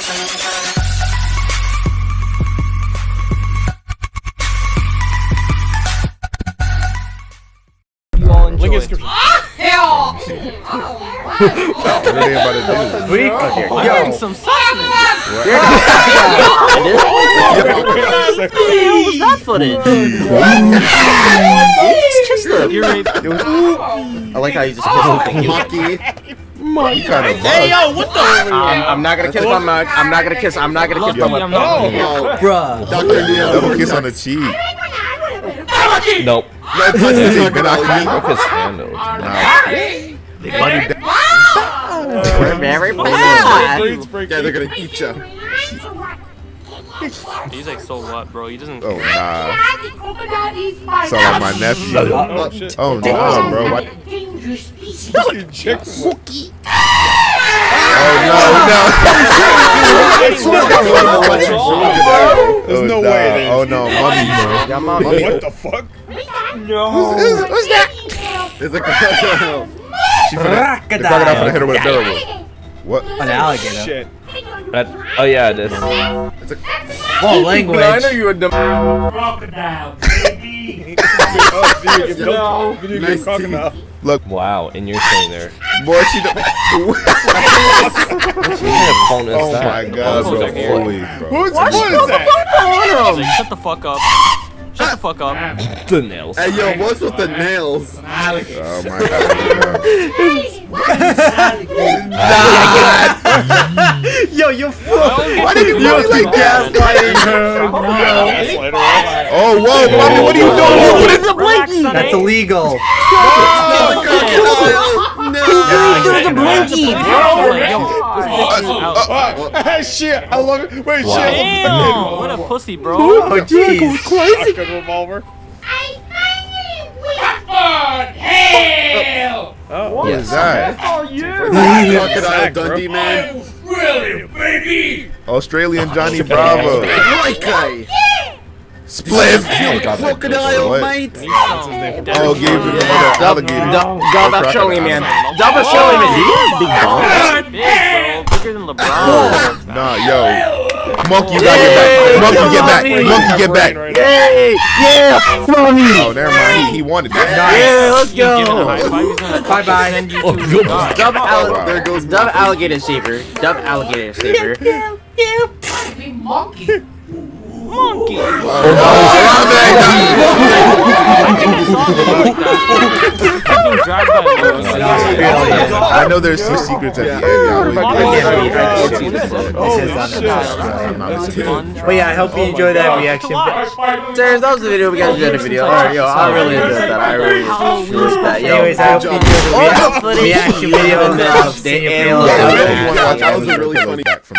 You all enjoy. Look at What are they about to do? We I'm getting some substance. was that footage? just a. You're right. I like how you just kissed Monkey. You kind of Hey yo, what the? I'm, I'm not gonna kiss my mug. I'm not gonna kiss. I'm not gonna kiss Lucky my I'm mug. not. Oh, Bruh. Dr. Neil. double kiss on the cheek. Nope. No, touch the Hey, Dr. good Neil. eye Kiss handles. We're very bad. Yeah, they're gonna eat you. He's like, so what, bro? He doesn't. Oh nah. Sound like my nephew. Oh shit. Oh no, bro. Why? Fucking chicks. Oh There's no way. Oh no, mummy. Yeah, mommy. What the fuck? No. What's that? It's a crocodile. She finna, the crocodile finna hit her with a barrel. What? An alligator. Shit. That, oh yeah, it is. Whoa, language. I know you were dumb. Oh, video game. No. Video game Nice crocodile. Wow, and you're saying there. Boy, she. Don't... What kind of phone is Oh my god, bro. it's like Aaron. Holy, bro. Who's what is that? He's like, shut the fuck up. Shut the fuck up. The nails. Hey yo, what's with the nails? Oh my god. Yo, you fool. Why did you do me like that? Gaslighter. Oh, whoa, mommy, what are you doing? What is the Relax, sonny. That's illegal. No. a blankie, bro. Like, yo, this bitch is out. Ah, shit, I love it. Wait, shit. Damn, what a pussy, bro. Oh, jeez. Shotgun revolver. What is that? Crocodile Dundee, man. Really, baby. Australian Johnny Bravo. Like guy. Spliff. Crocodile, What? mate. Oh, gave him another alligator. Dub Australian, man. Dub Australian, man. Big, bro. Bigger than LeBron. Nah, yo. Monkey, you gotta get back. Monkey, get back. Monkey, get back. Right now. Hey, yeah, funny. Oh, never mind. He, he wanted that. Yeah, let's He's giving a go. high five. He's gonna Bye bye. send you to oh, God. Dub, alli- Wow. There goes dub Monkey. alligator saver. Dub alligator saver. Monkey. Oh, oh, I know there's two secrets at the end. y'all. This is on the I'm not mistaken. But yeah, I hope you enjoyed that reaction. Serious, that was the video. We got to do the video. Alright, yo, I really enjoyed that. I really enjoyed that. Anyways, I hope you enjoyed the reaction video and the Daniel That was a really funny. Back from-